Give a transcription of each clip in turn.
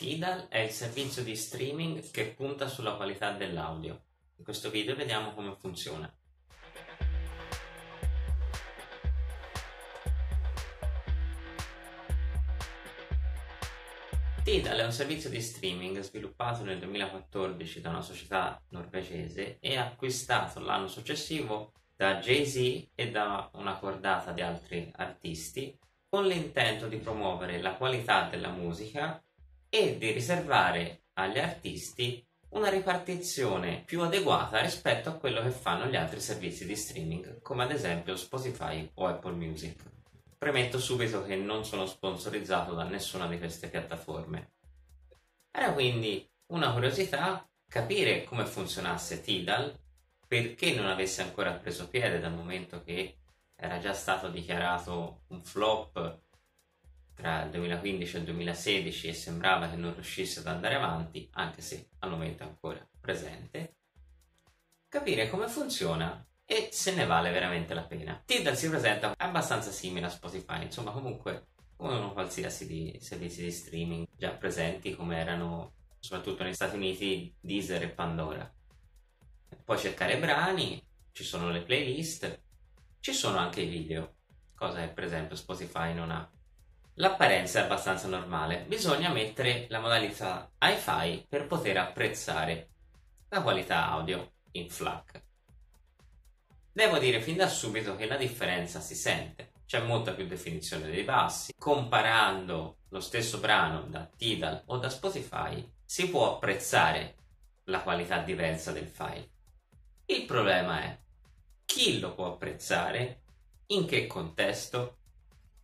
Tidal è il servizio di streaming che punta sulla qualità dell'audio. In questo video vediamo come funziona. Tidal è un servizio di streaming sviluppato nel 2014 da una società norvegese e acquistato l'anno successivo da Jay-Z e da una cordata di altri artisti con l'intento di promuovere la qualità della musica e di riservare agli artisti una ripartizione più adeguata rispetto a quello che fanno gli altri servizi di streaming, come ad esempio Spotify o Apple Music. Premetto subito che non sono sponsorizzato da nessuna di queste piattaforme. Era quindi una curiosità capire come funzionasse Tidal, perché non avesse ancora preso piede dal momento che era già stato dichiarato un flop tra il 2015 e il 2016 e sembrava che non riuscisse ad andare avanti, anche se al momento è ancora presente, capire come funziona e se ne vale veramente la pena. Tidal si presenta abbastanza simile a Spotify, insomma comunque come uno qualsiasi di servizi di streaming già presenti come erano soprattutto negli Stati Uniti Deezer e Pandora. Puoi cercare brani, ci sono le playlist, ci sono anche i video, cosa che per esempio Spotify non ha. L'apparenza è abbastanza normale, bisogna mettere la modalità hi-fi per poter apprezzare la qualità audio in FLAC. Devo dire fin da subito che la differenza si sente, c'è molta più definizione dei bassi, comparando lo stesso brano da Tidal o da Spotify si può apprezzare la qualità diversa del file. Il problema è chi lo può apprezzare, in che contesto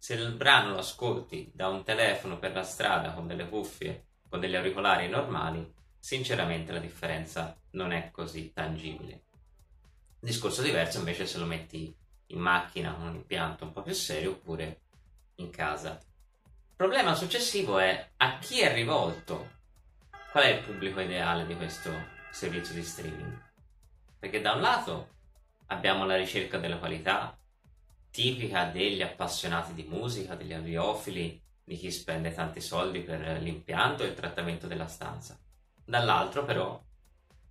se il brano lo ascolti da un telefono per la strada con delle cuffie, con degli auricolari normali, sinceramente la differenza non è così tangibile. Discorso diverso invece se lo metti in macchina con un impianto un po' più serio oppure in casa. Il problema successivo è a chi è rivolto, qual è il pubblico ideale di questo servizio di streaming. Perché da un lato abbiamo la ricerca della qualità, tipica degli appassionati di musica, degli audiofili, di chi spende tanti soldi per l'impianto e il trattamento della stanza. Dall'altro però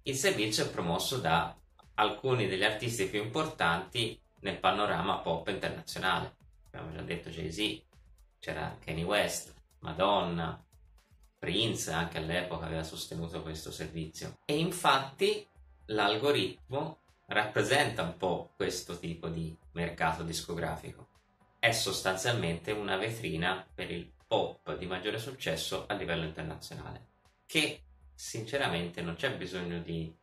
il servizio è promosso da alcuni degli artisti più importanti nel panorama pop internazionale. Abbiamo già detto Jay-Z, c'era Kanye West, Madonna, Prince anche all'epoca aveva sostenuto questo servizio. E infatti l'algoritmo rappresenta un po' questo tipo di mercato discografico. È sostanzialmente una vetrina per il pop di maggiore successo a livello internazionale, che sinceramente non c'è bisogno di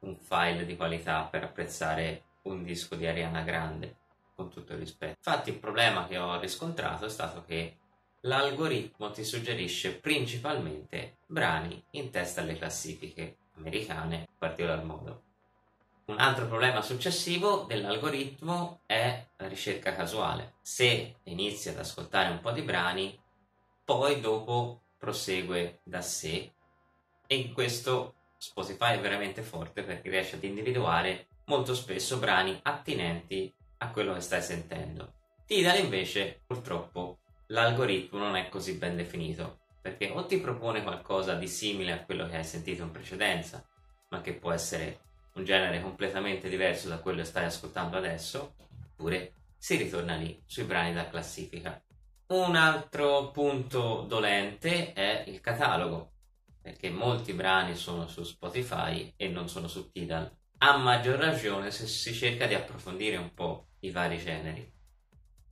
un file di qualità per apprezzare un disco di Ariana Grande, con tutto il rispetto. Infatti il problema che ho riscontrato è stato che l'algoritmo ti suggerisce principalmente brani in testa alle classifiche americane in particolar modo un altro problema successivo dell'algoritmo è la ricerca casuale. Se inizi ad ascoltare un po' di brani, poi dopo prosegue da sé e in questo Spotify è veramente forte perché riesce ad individuare molto spesso brani attinenti a quello che stai sentendo. Tidal invece purtroppo l'algoritmo non è così ben definito perché o ti propone qualcosa di simile a quello che hai sentito in precedenza ma che può essere un genere completamente diverso da quello che stai ascoltando adesso, oppure si ritorna lì sui brani da classifica. Un altro punto dolente è il catalogo, perché molti brani sono su Spotify e non sono su Tidal. A maggior ragione se si cerca di approfondire un po' i vari generi.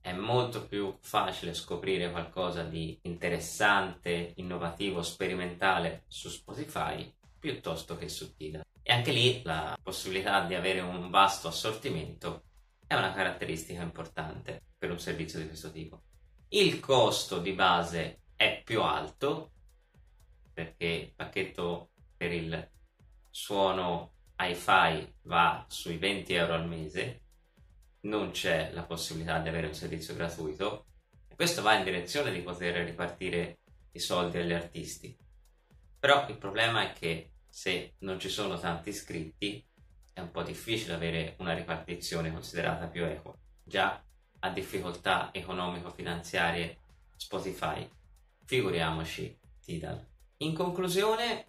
È molto più facile scoprire qualcosa di interessante, innovativo, sperimentale su Spotify piuttosto che su Tidal. E anche lì la possibilità di avere un vasto assortimento è una caratteristica importante per un servizio di questo tipo. Il costo di base è più alto perché il pacchetto per il suono hi-fi va sui 20 euro al mese, non c'è la possibilità di avere un servizio gratuito e questo va in direzione di poter ripartire i soldi agli artisti. Però il problema è che se non ci sono tanti iscritti è un po' difficile avere una ripartizione considerata più equa. Già ha difficoltà economico-finanziarie Spotify, figuriamoci Tidal. In conclusione,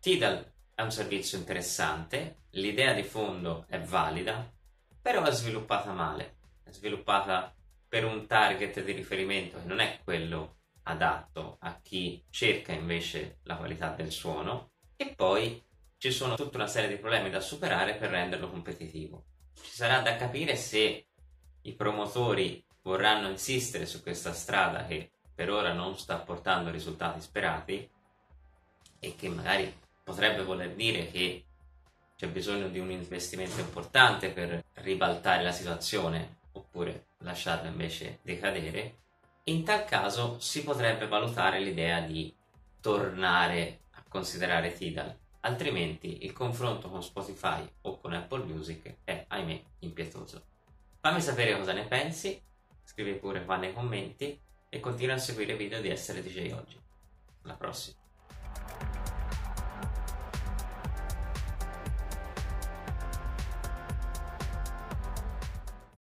Tidal è un servizio interessante, l'idea di fondo è valida, però è sviluppata male, è sviluppata per un target di riferimento che non è quello adatto a chi cerca invece la qualità del suono e poi ci sono tutta una serie di problemi da superare per renderlo competitivo. Ci sarà da capire se i promotori vorranno insistere su questa strada che per ora non sta portando risultati sperati e che magari potrebbe voler dire che c'è bisogno di un investimento importante per ribaltare la situazione oppure lasciarla invece decadere, in tal caso si potrebbe valutare l'idea di tornare considerare Tidal, altrimenti il confronto con Spotify o con Apple Music è, ahimè, impietoso. Fammi sapere cosa ne pensi, scrivi pure qua nei commenti e continua a seguire i video di Essere DJ Oggi. Alla prossima!